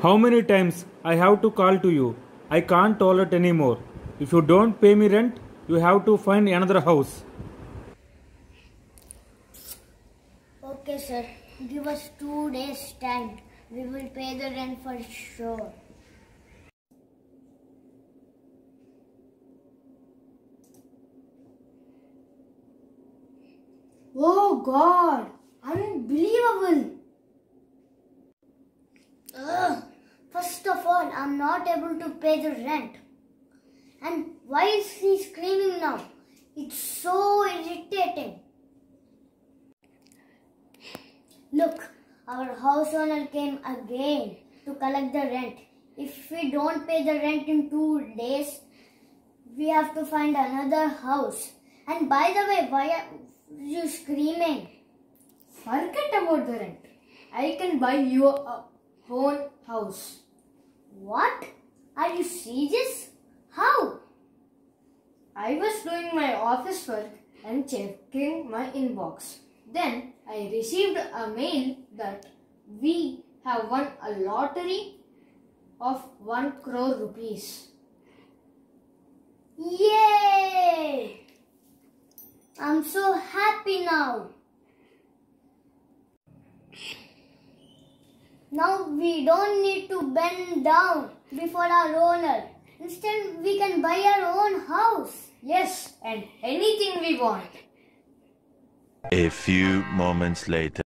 How many times I have to call to you? I can't tolerate anymore. If you don't pay me rent, you have to find another house. Okay, sir. Give us two days time. We will pay the rent for sure. Oh God! Unbelievable! Ugh. First of all, I'm not able to pay the rent. And why is he screaming now? It's so irritating. Look, our house owner came again to collect the rent. If we don't pay the rent in two days, we have to find another house. And by the way, why are you screaming? Forget about the rent. I can buy you a own house. What? Are you serious? How? I was doing my office work and checking my inbox. Then I received a mail that we have won a lottery of 1 crore rupees. Yay! I'm so happy now. Now we don't need to bend down before our owner. Instead, we can buy our own house. Yes, and anything we want. A few moments later.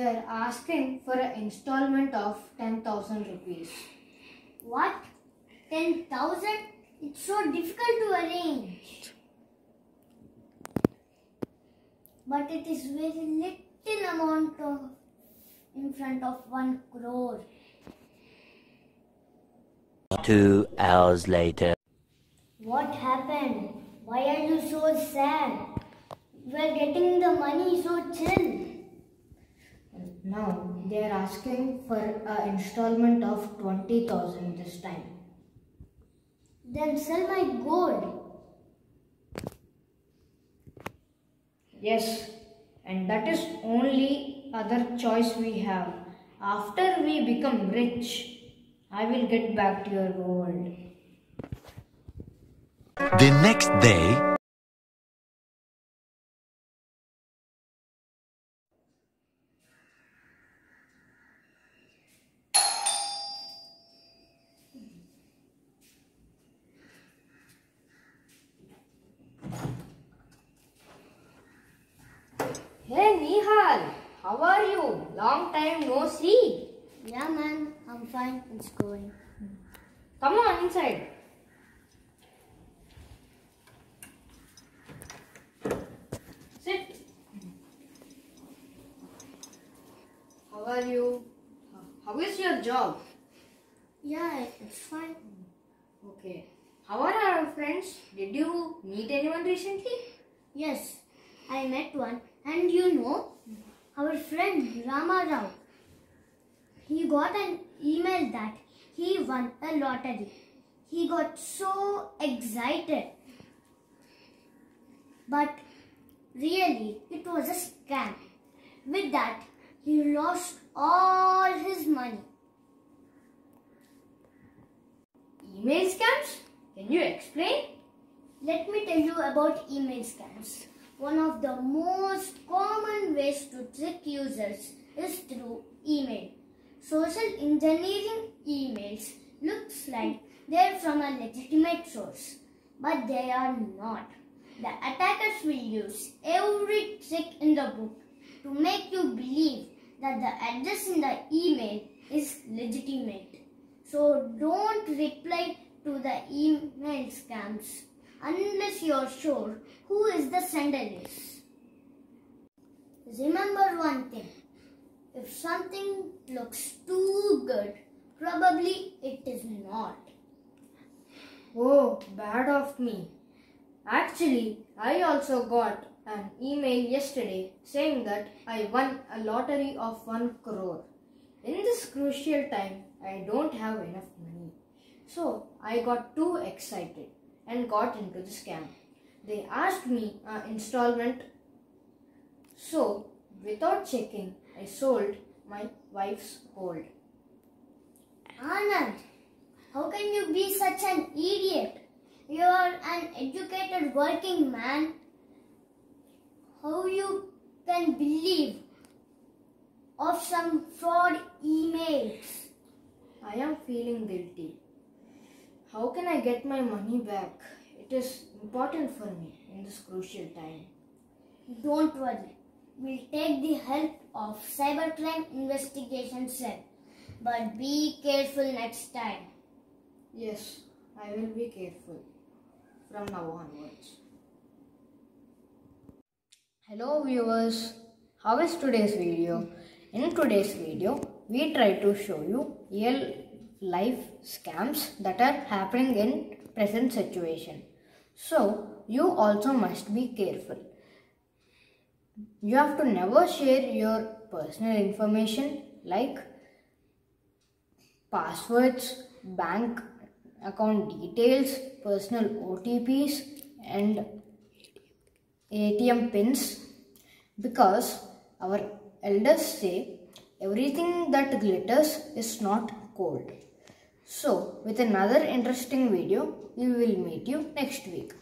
They are asking for an installment of 10,000 rupees. What? 10,000? It's so difficult to arrange. But it is very little amount of in front of 1 crore. Two hours later. What happened? Why are you so sad? We're getting the money, so chill. Now they are asking for an installment of 20,000 this time. Then sell my gold. Yes, and that is only other choice we have. After we become rich, I will get back to your gold. The next day. Nihal, how are you? Long time no see. Yeah, man, I'm fine. It's going. Come on inside. Sit. How are you? How is your job? Yeah, it's fine. Okay. How are our friends? Did you meet anyone recently? Yes, I met one. And you know, our friend Rama Rao, he got an email that he won a lottery. He got so excited. But really, it was a scam. With that, he lost all his money. Email scams? Can you explain? Let me tell you about email scams. One of the most common ways to trick users is through email. Social engineering emails looks like they're from a legitimate source, but they are not. The attackers will use every trick in the book to make you believe that the address in the email is legitimate. So don't reply to the email scams unless you're sure who is the sender is. Remember one thing. If something looks too good, probably it is not. Oh, bad of me. Actually, I also got an email yesterday saying that I won a lottery of 1 crore. In this crucial time, I don't have enough money. So I got too excited and got into the scam. They asked me an installment. So without checking, I sold my wife's gold. Anand, how can you be such an idiot? You are an educated working man. How you can believe of some fraud emails? I am feeling guilty. How can I get my money back? It is important for me in this crucial time. Don't worry. We'll take the help of Cybercrime Investigation Cell. But be careful next time. Yes, I will be careful from now onwards. Hello viewers, how is today's video? In today's video, we try to show you real life scams that are happening in present situation. So, you also must be careful. You have to never share your personal information like passwords, bank account details, personal OTPs, and ATM pins because our elders say everything that glitters is not gold. So, with another interesting video, we will meet you next week.